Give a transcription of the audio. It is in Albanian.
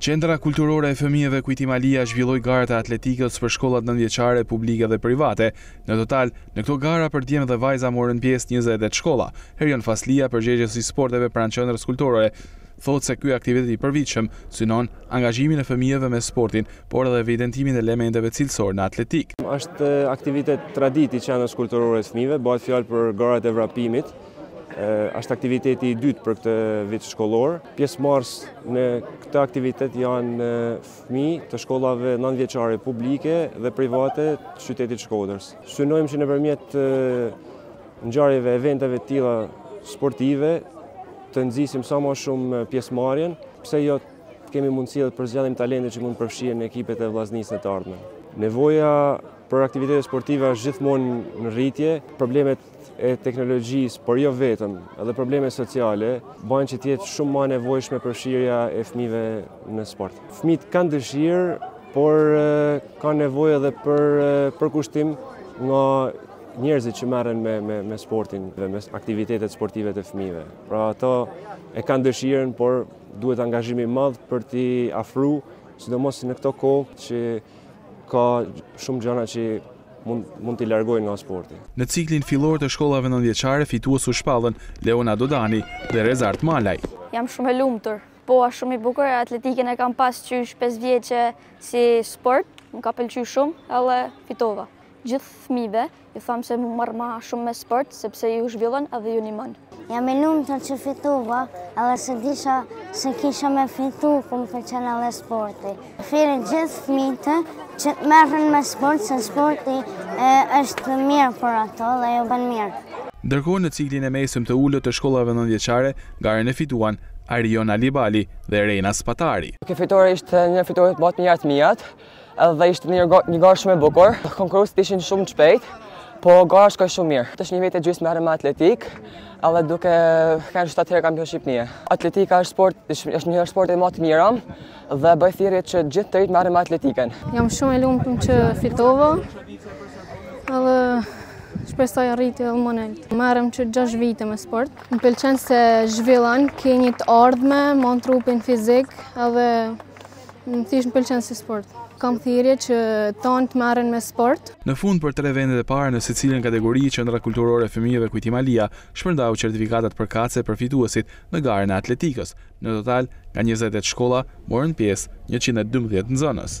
Qendra Kulturore e Fëmijëve Kujtim Alia zhvilloi garat e atletikës për shkollat nëntëvjeçare publike dhe private. Në total, në këto gara për djem dhe vajza morën pjesë njëzet e tetë shkolla. Erion Faslia, përgjegjës i sporteve pranë Qendrës Kulturore, thotë se ky aktivitet i përvitshëm synon angazhimin e fëmijëve me sportin, por edhe evidentimin e elementeve cilësorë në atletikë. Është aktivitet traditë i Qendrës Kulturore të Fëmijëve, bëhet fjalë për garat e vrapimit. Është aktiviteti i dytë për këtë vit shkollor. Pjesëmarrës në këtë aktivitet janë fmijë të shkollave nantvjeçare publike dhe private të qytetit Shkodrës. Synojmë që nëpërmjet ngjarjeve, eventeve të tilla sportive të nxisim sa ma shumë pjesëmarrjen, pse jo të kemi mundësi dhe të përzgjedhim talente që mund të përfshihen në ekipet e Vllaznisë në të ardhmen. Nevoja për aktivitete sportive është gjithmonë në rritje. Problemet e teknologjisë, por jo vetëm, edhe probleme sociale, bajnë që të jetë shumë ma e nevojshme përfshirja e fmijve në sport. Fmijtë kanë dëshirë, por kanë nevojë edhe për përkushtim nga njerëzit që merren me me me sportin dhe me aktivitetet sportive të fmijve. Pra ato e kanë dëshirën, por duhet angazhim i madh për t'i afru, sidomos në këto kohë që Ka shumë gjana që mund mund t'i largojnë nga sporti. Në ciklin fillor të shkollave nëntëvjeçare fitues u shpallën Leona Dodani dhe Rezart Malaj. Jam shumë e lumtur. Po, a shumë i bukur, atletikën e kam pas qysh 5 vjeçe si sport, më ka pëlqy shumë, edhe fitova. Gjithë fmijve Ju tham se me u marrë ma shumë me sport, sepse ju zhvillon edhe ju nimon. Jam i lumtë që fitova, edhe s'e disha se kisha me fitu, po më pëlqen edhe sporti. Thirri gjithë fmijtë që të merren me sport, se sporti është mirë për ato dhe ju bën mirë. Ndërkohë në ciklin e mesëm të ulët të shkollave nëntëvjeçare, garën e fituan Arion Alibali dhe Rejna Spatari. Kjo fitore ishte një fitore të matë mjaft mjaft, Dhe ishte një, një garë shumë e bukur. Konkurruesit ishin shumë të shpejtë, po gara shkoi shumë mirë. Është një vit e gjysmë me atletikë, edhe duke kenë shtatë herë kampion Shqipnie. Atletika është sport, është një sport e më të mira dhe bëj thirrje që gjithë të rinjtë të merren me atletikën. Jam shumë e lumtur që fitova. Edhe shpresoj rritje dhe më nalt. Merrem qe 6 vite me sport. Më pëlqen se zhvillon, ke një të ardhme, man trupin fizik, edhe Më thjesht më pëlqen si sport. Bëj thirrje që të tanë të merren me sport. Në fund për tre vendet e para në secilën kategori, Qendra Kulturore e Fëmijëve Kujtim Alia shpërndau certifikatat përkatëse për fituesit në garën e atletikës. Në total, nga njëzet e tetë shkolla, morën pjesë njëqind e dymbëdhjetë nxënës.